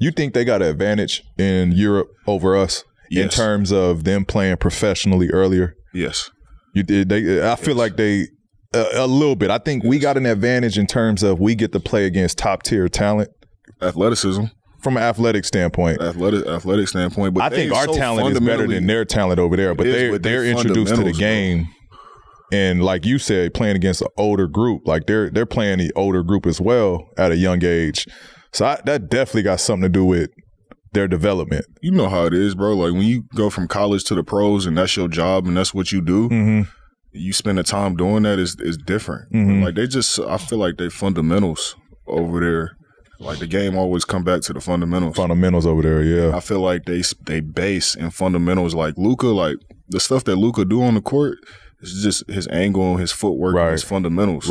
You think they got an advantage in Europe over us in terms of them playing professionally earlier? Yes. You did. They. I feel like they. A, a little bit. I think we got an advantage in terms of we get to play against top tier talent Athleticism, from an athletic standpoint. athletic, athletic standpoint. But I think our so talent is better than their talent over there, but is, they're but they they're introduced to the fundamentals, bro. game, and like you said, playing against an older group, like they're they're playing the older group as well at a young age. So I, that definitely got something to do with their development. You know how it is, bro. Like when you go from college to the pros, and that's your job, and that's what you do. Mm-hmm. You spend the time doing that is is different. Mhm. Like they just, I feel like they fundamentals over there. Like the game always come back to the fundamentals. Fundamentals over there, yeah. I feel like they they base in fundamentals. Like Luka, like the stuff that Luka do on the court is just his angle, and his footwork, Right. his fundamentals. Right.